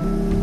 you mm -hmm.